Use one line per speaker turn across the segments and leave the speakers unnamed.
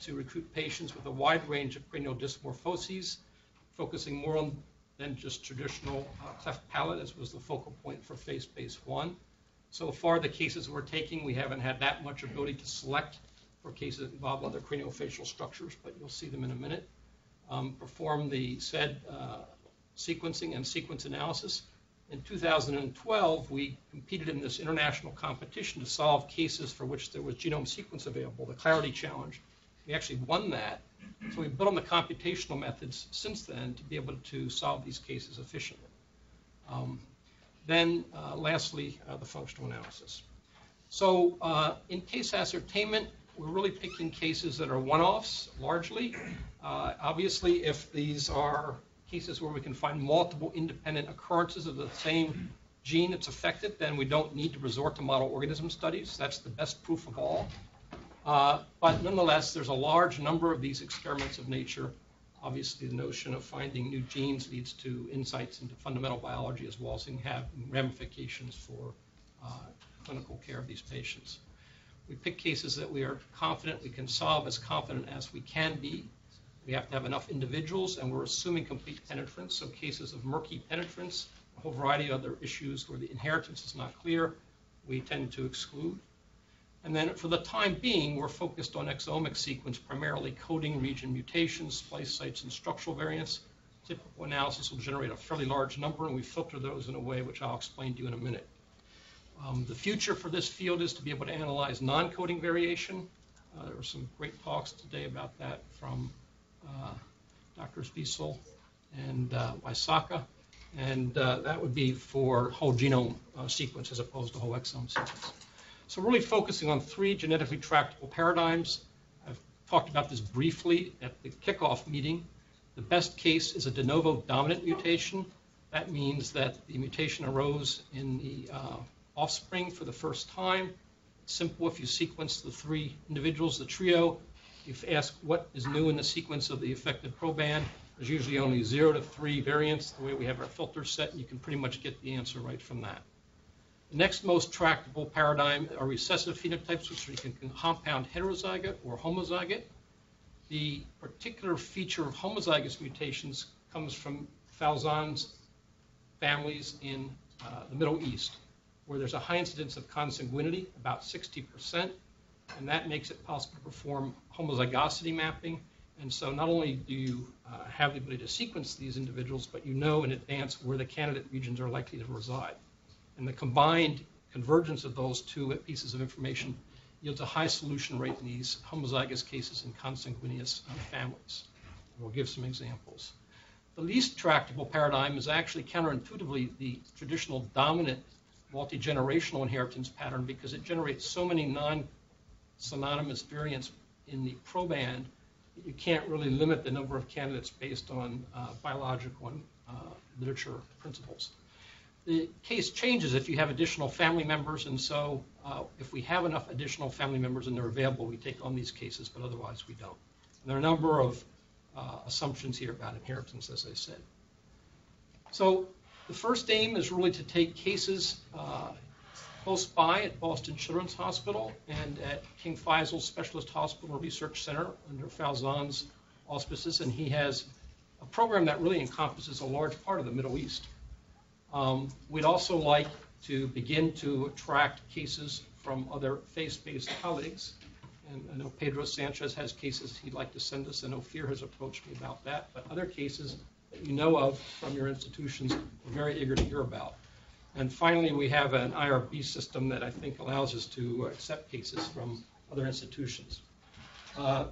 to recruit patients with a wide range of cranial dysmorphoses, focusing more on than just traditional uh, cleft palate, as was the focal point for face-based one. So far, the cases we're taking, we haven't had that much ability to select for cases that involve other craniofacial structures, but you'll see them in a minute. Um, perform the said uh, sequencing and sequence analysis. In 2012, we competed in this international competition to solve cases for which there was genome sequence available, the Clarity Challenge. We actually won that. So we've built on the computational methods since then to be able to solve these cases efficiently. Um, then, uh, lastly, uh, the functional analysis. So uh, in case ascertainment, we're really picking cases that are one-offs largely. Uh, obviously, if these are cases where we can find multiple independent occurrences of the same gene that's affected, then we don't need to resort to model organism studies. That's the best proof of all. Uh, but nonetheless, there's a large number of these experiments of nature. Obviously, the notion of finding new genes leads to insights into fundamental biology as well as having ramifications for uh, clinical care of these patients. We pick cases that we are confident we can solve as confident as we can be. We have to have enough individuals, and we're assuming complete penetrance. So cases of murky penetrance, a whole variety of other issues where the inheritance is not clear, we tend to exclude. And then for the time being, we're focused on exomic sequence, primarily coding region mutations, splice sites, and structural variants. Typical analysis will generate a fairly large number, and we filter those in a way which I'll explain to you in a minute. Um, the future for this field is to be able to analyze non-coding variation. Uh, there were some great talks today about that from uh, Drs. Wiesel and uh, and uh, that would be for whole genome uh, sequence as opposed to whole exome sequence. So really focusing on three genetically tractable paradigms. I've talked about this briefly at the kickoff meeting. The best case is a de novo dominant mutation. That means that the mutation arose in the uh, offspring for the first time. It's simple if you sequence the three individuals, the trio, you ask what is new in the sequence of the affected proband. There's usually only zero to three variants, the way we have our filters set, and you can pretty much get the answer right from that. The next most tractable paradigm are recessive phenotypes, which can compound heterozygote or homozygote. The particular feature of homozygous mutations comes from Falzon's families in uh, the Middle East, where there's a high incidence of consanguinity, about 60%, and that makes it possible to perform homozygosity mapping. And so not only do you uh, have the ability to sequence these individuals, but you know in advance where the candidate regions are likely to reside. And the combined convergence of those two pieces of information yields a high solution rate in these homozygous cases in consanguineous families. We'll give some examples. The least tractable paradigm is actually counterintuitively the traditional dominant multi-generational inheritance pattern because it generates so many non-synonymous variants in the proband that you can't really limit the number of candidates based on uh, biological and uh, literature principles the case changes if you have additional family members, and so uh, if we have enough additional family members and they're available, we take on these cases, but otherwise we don't. And there are a number of uh, assumptions here about inheritance, as I said. So the first aim is really to take cases uh, close by at Boston Children's Hospital and at King Faisal Specialist Hospital Research Center under Falzon's auspices, and he has a program that really encompasses a large part of the Middle East. Um, we'd also like to begin to attract cases from other face-based colleagues. And I know Pedro Sanchez has cases he'd like to send us, and Ophir has approached me about that. But other cases that you know of from your institutions, we're very eager to hear about. And finally, we have an IRB system that I think allows us to accept cases from other institutions. Uh,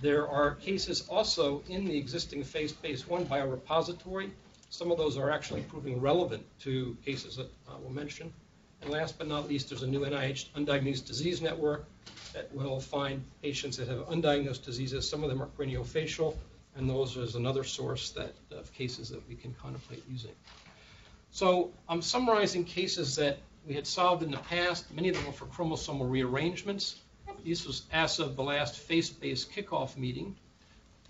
there are cases also in the existing face-based one biorepository some of those are actually proving relevant to cases that we'll mention. And last but not least, there's a new NIH undiagnosed disease network that will find patients that have undiagnosed diseases. Some of them are craniofacial, and those is another source that of cases that we can contemplate using. So I'm summarizing cases that we had solved in the past. Many of them were for chromosomal rearrangements. This was as of the last face-based kickoff meeting.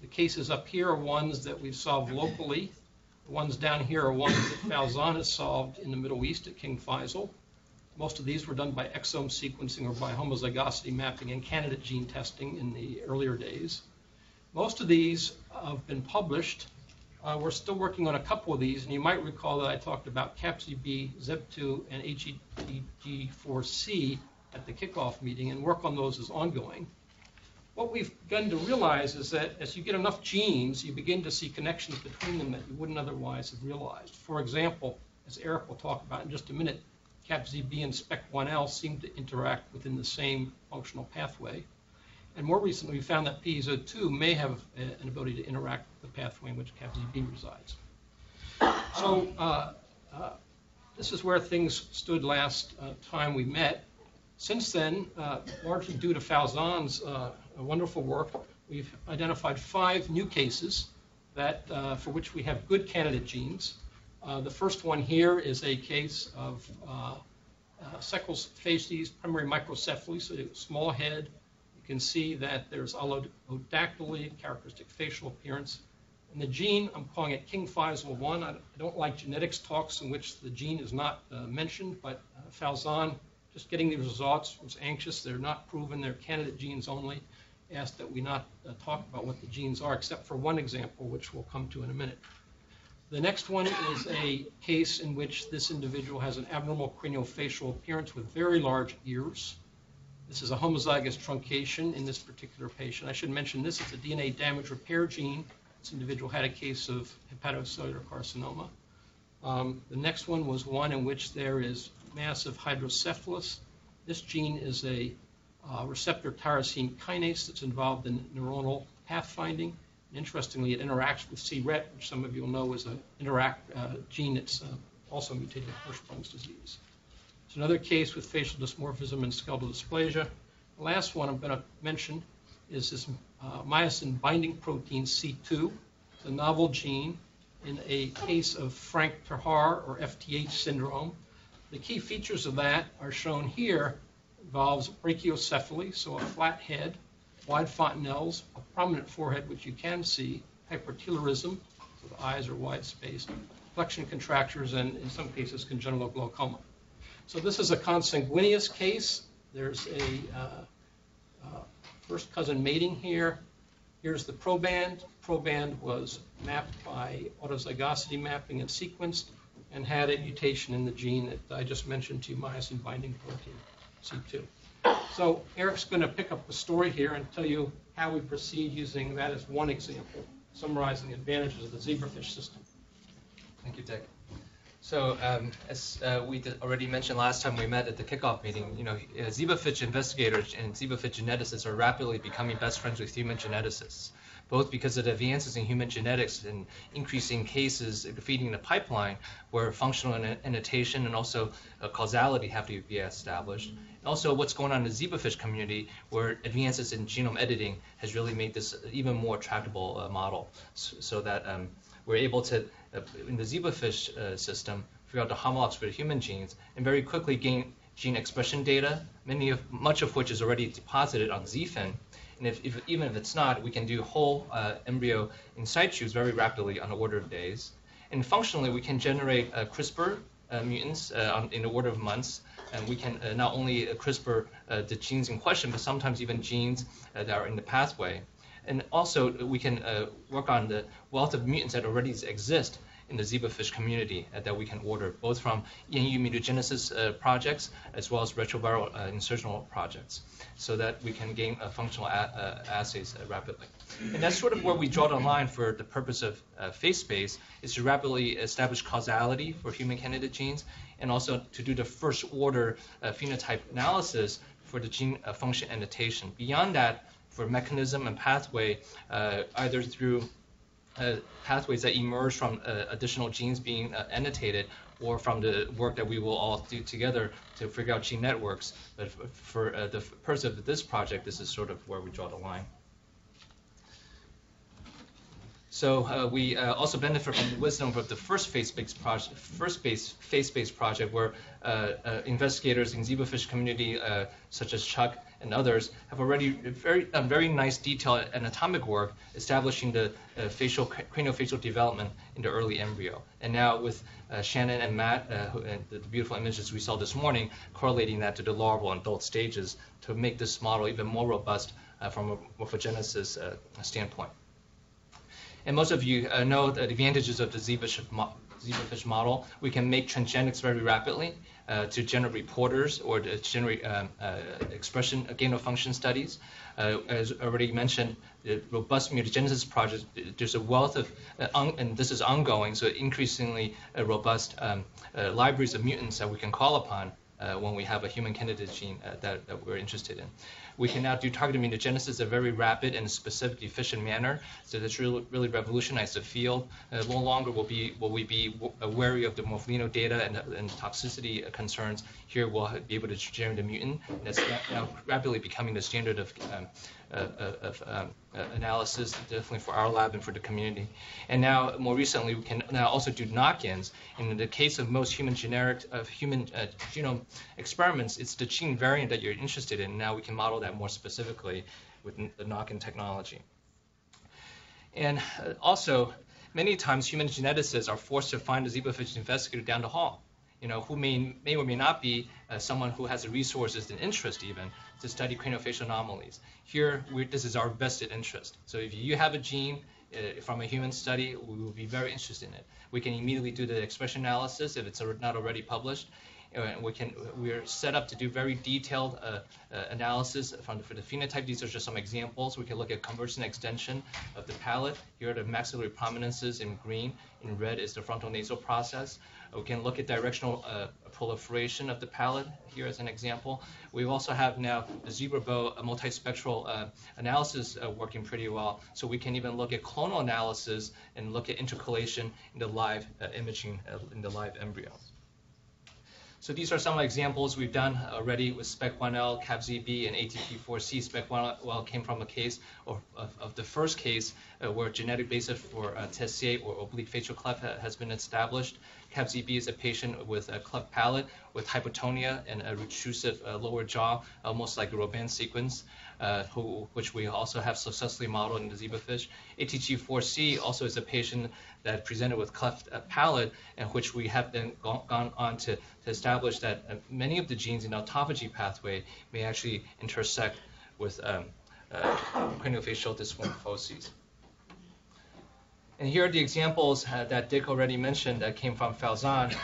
The cases up here are ones that we've solved locally the ones down here are ones that has solved in the Middle East at King Faisal. Most of these were done by exome sequencing or by homozygosity mapping and candidate gene testing in the earlier days. Most of these have been published. Uh, we're still working on a couple of these, and you might recall that I talked about CAPZB, ZEB2, and HEG4C at the kickoff meeting, and work on those is ongoing. What we've begun to realize is that as you get enough genes, you begin to see connections between them that you wouldn't otherwise have realized. For example, as Eric will talk about in just a minute, CAPZB and SPEC1L seem to interact within the same functional pathway. And more recently, we found that PEZO2 may have an ability to interact with the pathway in which CAPZB resides. So uh, uh, this is where things stood last uh, time we met. Since then, uh, largely due to Falzon's uh, wonderful work, we've identified five new cases that, uh, for which we have good candidate genes. Uh, the first one here is a case of uh, uh, facies, primary microcephaly, so small head. You can see that there's allodactyly, characteristic facial appearance. And the gene, I'm calling it King 501. I don't like genetics talks in which the gene is not uh, mentioned, but uh, Falzan, just getting the results, was anxious. They're not proven, they're candidate genes only. Asked that we not uh, talk about what the genes are, except for one example, which we'll come to in a minute. The next one is a case in which this individual has an abnormal craniofacial appearance with very large ears. This is a homozygous truncation in this particular patient. I should mention this is a DNA damage repair gene. This individual had a case of hepatocellular carcinoma. Um, the next one was one in which there is massive hydrocephalus. This gene is a receptor tyrosine kinase that's involved in neuronal pathfinding. Interestingly, it interacts with CRET, which some of you will know is an interact uh, gene that's uh, also mutated in Hirschsprung's disease. It's another case with facial dysmorphism and skeletal dysplasia. The last one I'm going to mention is this uh, myosin binding protein C2. It's a novel gene in a case of Frank Terhar or FTH syndrome. The key features of that are shown here. Involves brachiocephaly, so a flat head, wide fontanelles, a prominent forehead, which you can see, hypertelorism, so the eyes are wide spaced, flexion contractures, and in some cases, congenital glaucoma. So this is a consanguineous case. There's a uh, uh, first cousin mating here. Here's the proband. Proband was mapped by autozygosity mapping and sequenced and had a mutation in the gene that I just mentioned to you, myosin binding protein, C2. So Eric's going to pick up the story here and tell you how we proceed using that as one example, summarizing the advantages of the zebrafish system.
Thank you, Dick. So um, as uh, we already mentioned last time we met at the kickoff meeting, you know, uh, zebrafish investigators and zebrafish geneticists are rapidly becoming best friends with human geneticists both because of advances in human genetics and increasing cases feeding the pipeline where functional annotation and also uh, causality have to be established. Also what's going on in the zebrafish community where advances in genome editing has really made this even more tractable uh, model so, that um, we're able to, uh, in the zebrafish uh, system, figure out the homologs for the human genes and very quickly gain gene expression data, many of, much of which is already deposited on ZFIN and if, if, even if it's not, we can do whole uh, embryo in situ very rapidly on the order of days. And functionally, we can generate uh, CRISPR uh, mutants uh, on, in the order of months. And we can uh, not only CRISPR the genes in question, but sometimes even genes that are in the pathway. And also, we can work on the wealth of mutants that already exist in the zebrafish community uh, that we can order, both from ENU mutagenesis uh, projects as well as retroviral uh, insertional projects, so that we can gain functional assays rapidly. And that's sort of where we draw the line for the purpose of uh, FaceSpace is to rapidly establish causality for human candidate genes and also to do the first order uh, phenotype analysis for the gene uh, function annotation. Beyond that, for mechanism and pathway, either through uh, pathways that emerge from uh, additional genes being uh, annotated or from the work that we will all do together to figure out gene networks. But for, uh, the purpose of this project, this is sort of where we draw the line. So uh, we uh, also benefit from the wisdom of the first face-based project, first base, face-based project, where uh, uh investigators in zebrafish community, uh, such as Chuck and others, have already very done very nice detailed anatomic work establishing the uh, facial craniofacial development in the early embryo. And now with Shannon and Matt, who, and the beautiful images we saw this morning, correlating that to the larval and adult stages to make this model even more robust from a morphogenesis standpoint. And most of you uh, know the advantages of the zebrafish, mo- zebrafish model. We can make transgenics very rapidly uh, to generate reporters or to generate um, uh, expression uh, gain of function studies. Uh, as already mentioned, the robust mutagenesis project, there's a wealth of, un- and this is ongoing, so increasingly robust um, libraries of mutants that we can call upon when we have a human candidate gene that, that we're interested in. We can now do targeted mutagenesis in a very rapid and specific, efficient manner. So this really, really revolutionized the field. Uh, no longer will, be, will we be wary of the Morpholino data and, and toxicity concerns. Here we'll be able to generate a mutant. That's now rapidly becoming the standard of um, uh, of um, uh, analysis, definitely for our lab and for the community. And now, more recently, we can now also do knock-ins. And in the case of most human generic of human uh, genome experiments, it's the gene variant that you're interested in. Now we can model that more specifically with the knock-in technology. And also, many times human geneticists are forced to find a zebrafish investigator down the hall you know, who may, may or may not be uh, someone who has the resources and interest even to study craniofacial anomalies. Here, this is our vested interest. So if you have a gene uh, from a human study, we will be very interested in it. We can immediately do the expression analysis if it's not already published. Uh, we can we're set up to do very detailed uh, uh, analysis from for the phenotype. These are just some examples. We can look at conversion extension of the palate. Here are the maxillary prominences in green. In red is the frontal nasal process. We can look at directional uh, proliferation of the palate here as an example. We also have now the ZebraBow multispectral uh, analysis uh, working pretty well. So we can even look at clonal analysis and look at intercalation in the live uh, imaging uh, in the live embryo. So these are some examples we've done already with SPEC1L, CAPZB, and ATP4C. SPEC1L came from a case of, of, of the first case uh, where genetic basis for uh, TSC8 or oblique facial cleft ha has been established. CAPZB is a patient with a cleft palate with hypotonia and a retrusive uh, lower jaw, almost like a Robin sequence, uh, who, which we also have successfully modeled in the zebrafish. ATG4C also is a patient that presented with cleft uh, palate, and which we have then gone, gone on to, to, establish that uh, many of the genes in the autophagy pathway may actually intersect with um, uh, craniofacial dysmorphoses. And here are the examples uh, that Dick already mentioned that came from Falzon.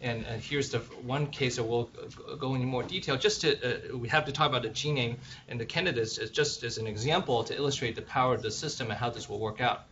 And, and, here's the one case that we'll go into more detail. Just to, uh, we have to talk about the gene name and the candidates just as an example to illustrate the power of the system and how this will work out.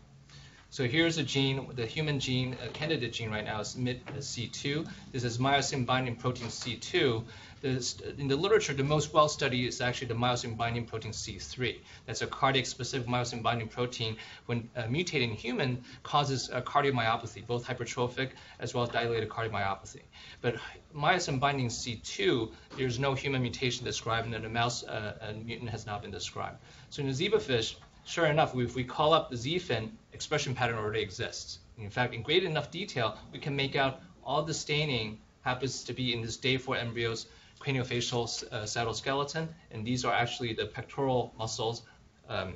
So here's a gene, the human gene, a candidate gene right now is MYT-C2. This is myosin binding protein C2 in the literature, the most well studied is actually the myosin binding protein C3. That's a cardiac specific myosin binding protein. When uh, mutated in human, causes uh, cardiomyopathy, both hypertrophic as well as dilated cardiomyopathy. But myosin binding C2, there's no human mutation described, and the mouse uh, mutant has not been described. So in the zebrafish, sure enough, if we call up the ZFIN, expression pattern already exists. In fact, in great enough detail, we can make out all the staining happens to be in this day four embryos craniofacial uh, cytoskeleton, and these are actually the pectoral muscles um,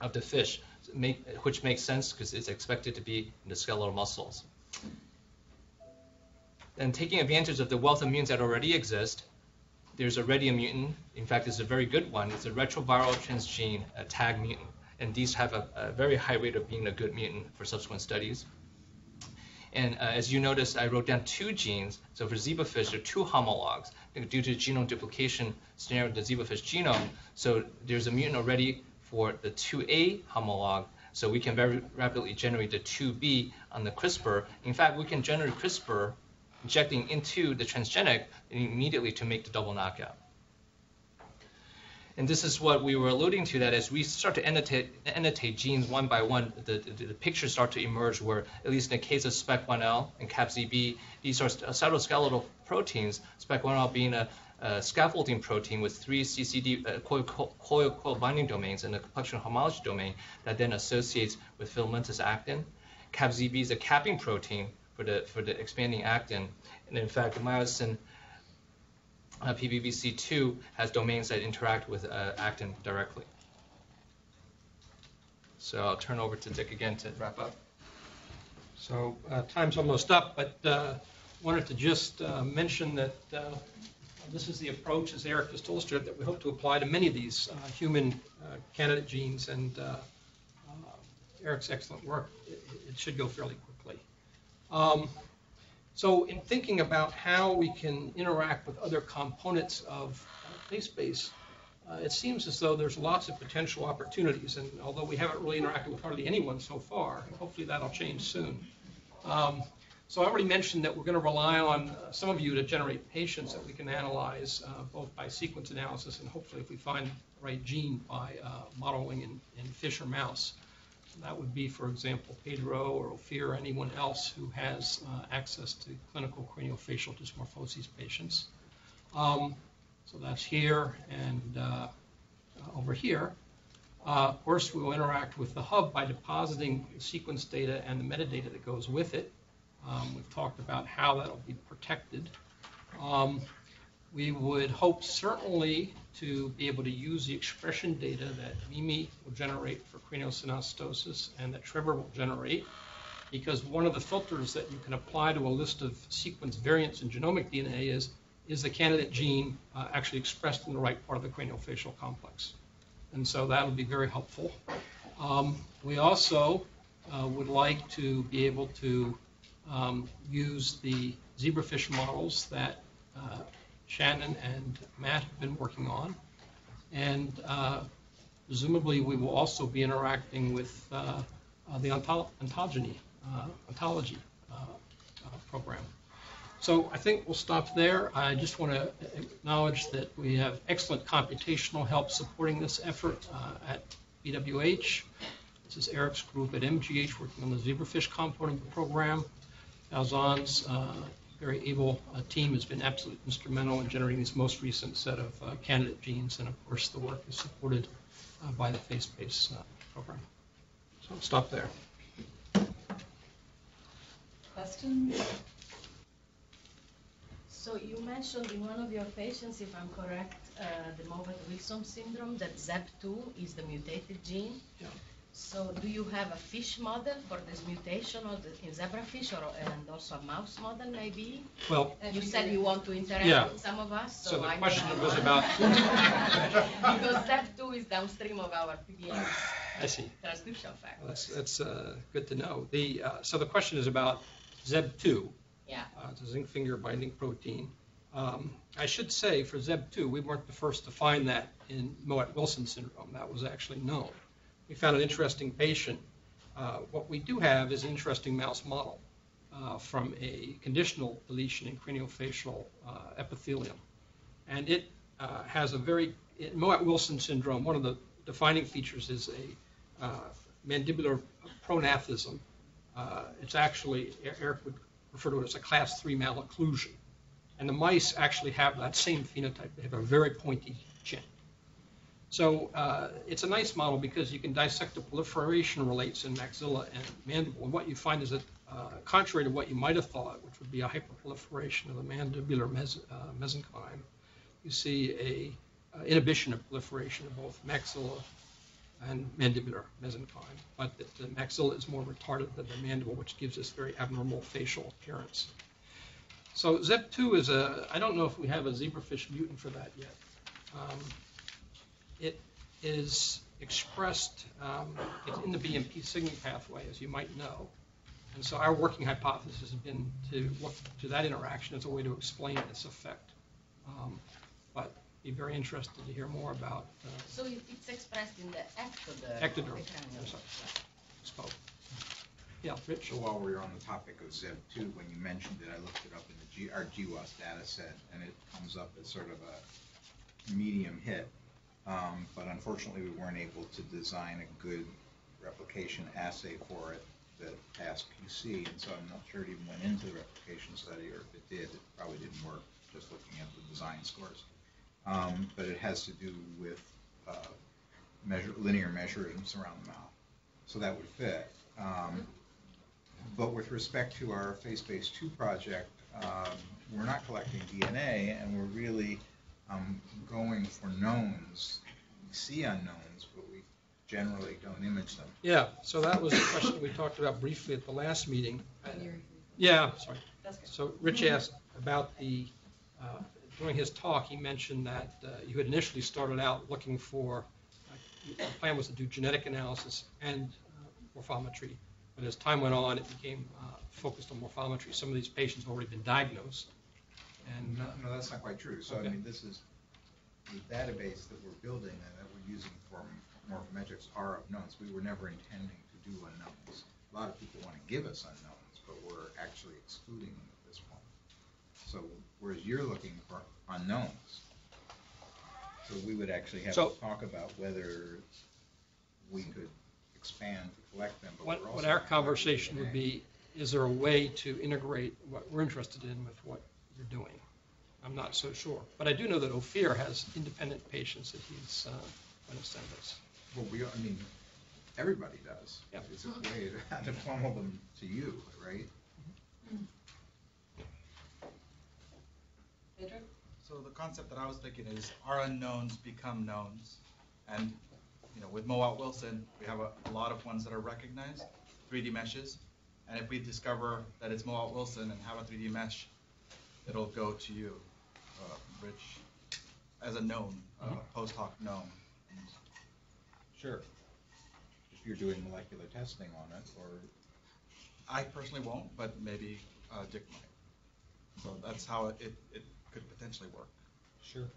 of the fish, make, which makes sense because it's expected to be in the skeletal muscles. And taking advantage of the wealth of mutants that already exist, there's already a mutant. In fact, it's a very good one. It's a retroviral transgene, a tag mutant. And these have a, a very high rate of being a good mutant for subsequent studies. And uh, as you notice, I wrote down two genes. So for zebrafish, there are two homologs due to genome duplication scenario of the zebrafish genome. So there's a mutant already for the 2A homolog. So we can very rapidly generate the 2B on the CRISPR. In fact, we can generate CRISPR injecting into the transgenic immediately to make the double knockout. And this is what we were alluding to, that as we start to annotate, annotate genes one by one, the, the, the, pictures start to emerge where, at least in the case of SPEC1L and CAPZB, these are cytoskeletal proteins, SPEC1L being a, a scaffolding protein with three CCD uh, coil, coil, coil binding domains and a complexion homology domain that then associates with filamentous actin. CAPZB is a capping protein for the for the expanding actin, and in fact, the myosin PBBC2 has domains that interact with uh, actin directly. So I'll turn over to Dick again to wrap up.
So uh, time's almost up, but uh, wanted to just uh, mention that uh, this is the approach, as Eric just illustrated, that we hope to apply to many of these uh, human uh, candidate genes. And uh, uh, Eric's excellent work, it, it should go fairly quickly. Um, so in thinking about how we can interact with other components of face space, uh, it seems as though there's lots of potential opportunities. And although we haven't really interacted with hardly anyone so far, hopefully that'll change soon. Um, so I already mentioned that we're going to rely on uh, some of you to generate patients that we can analyze uh, both by sequence analysis and hopefully if we find the right gene by uh, modeling in, in fish or mouse. That would be, for example, Pedro or Ophir or anyone else who has uh, access to clinical craniofacial dysmorphoses patients. Um, so that's here and uh, uh, over here. Uh, First, we will interact with the hub by depositing sequence data and the metadata that goes with it. Um, We've talked about how that'll be protected. Um, We would hope certainly to be able to use the expression data that Mimi will generate for craniosynostosis and that Trevor will generate, because one of the filters that you can apply to a list of sequence variants in genomic DNA is, is the candidate gene uh, actually expressed in the right part of the craniofacial complex? And so that'll be very helpful. Um, We also uh, would like to be able to um, use the zebrafish models that uh, Shannon and Matt have been working on. And uh, presumably, we will also be interacting with uh, uh, the onto- ontogeny, uh, ontology uh, program. So I think we'll stop there. I just want to acknowledge that we have excellent computational help supporting this effort at BWH. This is Eric's group at MGH working on the zebrafish component program. Alzon's very able uh, team has been absolutely instrumental in generating this most recent set of uh, candidate genes, and of course, the work is supported uh, by the FaceBase uh, program. So I'll stop there.
Questions?
So you mentioned in one of your patients, if I'm correct, uh, the Mowat-Wilson syndrome, that ZEB2 is the mutated gene.
Yeah.
So do you have a fish model for this mutation or the, in zebrafish or, and also a mouse model maybe?
Well,
You said you want to interact
Yeah.
with some of us, so
so the
I
question was
one.
about,
Because ZEB2 is downstream of our PBS
I see.
transcription factor.
Well, That's, that's uh, good to know. The, uh, so the question is about ZEB2,
Yeah,
uh, it's a zinc finger binding protein. Um, I should say for ZEB2, we weren't the first to find that in Mowat-Wilson syndrome. That was actually known. We found an interesting patient. Uh, What we do have is an interesting mouse model uh, from a conditional deletion in craniofacial uh, epithelium. And it uh, has a very, in Mowat-Wilson syndrome, one of the defining features is a uh, mandibular pronathism. It's actually, Eric would refer to it as a class three malocclusion. And the mice actually have that same phenotype. They have a very pointy chin. So uh, it's a nice model because you can dissect the proliferation relates in maxilla and mandible. And what you find is that, uh, contrary to what you might have thought, which would be a hyperproliferation of the mandibular mes- uh, mesenchyme, you see a uh, inhibition of proliferation of both maxilla and mandibular mesenchyme. But that the maxilla is more retarded than the mandible, which gives this very abnormal facial appearance. So ZEP2 is a, I don't know if we have a zebrafish mutant for that yet. Um, It is expressed, um, it's in the BMP signaling pathway, as you might know. And so our working hypothesis has been to look to that interaction as a way to explain its effect. Um, But be very interested to hear more about uh,
so it's expressed in the ectoderm.
ectoderm.
of the cranial.
I'm sorry. Spoke. Yeah, Rich?
So while we're on the topic of ZEB2, when you mentioned it, I looked it up in the G, our GWAS data set, and it comes up as sort of a medium hit. Um, But unfortunately, we weren't able to design a good replication assay for it. that passed PC, and so I'm not sure it even went into the replication study, or if it did, it probably didn't work, just looking at the design scores. Um, But it has to do with uh, measure, linear measurements around the mouth, so that would fit. Um, But with respect to our Face-Based Two project, um, we're not collecting DNA, and we're really um, going for knowns. We see unknowns, but we generally don't image them.
Yeah, so that was a question we talked about briefly at the last meeting.
When
Yeah, sorry.
That's good.
So Rich asked about the, uh, during his talk, he mentioned that uh, you had initially started out looking for, uh, the plan was to do genetic analysis and uh, morphometry. But as time went on, it became uh, focused on morphometry. Some of these patients have already been diagnosed. And,
No, no, that's not quite true. So, I
Okay.
mean, this is, the database that we're building and that we're using for morphometrics are of knowns. We were never intending to do unknowns. A lot of people want to give us unknowns, but we're actually excluding them at this point. So, whereas you're looking for unknowns. So we would actually have to
So-
talk about whether we could expand to collect them, but
What,
we're
what
also
our
not collecting
conversation would be, is there a way to integrate what we're interested in with what you're doing? I'm not so sure. But I do know that Ophir has independent patients that he's uh, going to send us.
Well, we, are- I mean, everybody does.
Yeah.
It's a way to, to funnel them to you, right?
Pedro?
So the concept that I was thinking is our unknowns become knowns. And, you know, with Mowat Wilson, we have a, a lot of ones that are recognized, 3D meshes. And if we discover that it's Mowat Wilson and have a 3D mesh, it'll go to you, uh, Rich, as a known, uh,
Mhm.
post hoc known.
Sure. If you're doing molecular testing on it, or,
I personally won't, but maybe uh, Dick might. So that's how it, it, it could potentially work.
sure.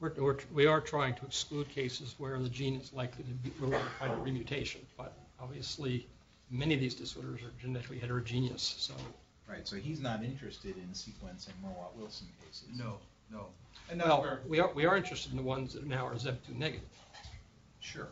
We're, we're, we are trying to exclude cases where the gene is likely to be, we're trying to remutation. But obviously, many of these disorders are genetically heterogeneous, so.
Right, so he's not interested in sequencing Mowat Wilson cases.
No, no. And that's
Well,
where,
we are, we are interested in the ones that now are ZEB2 negative.
Sure.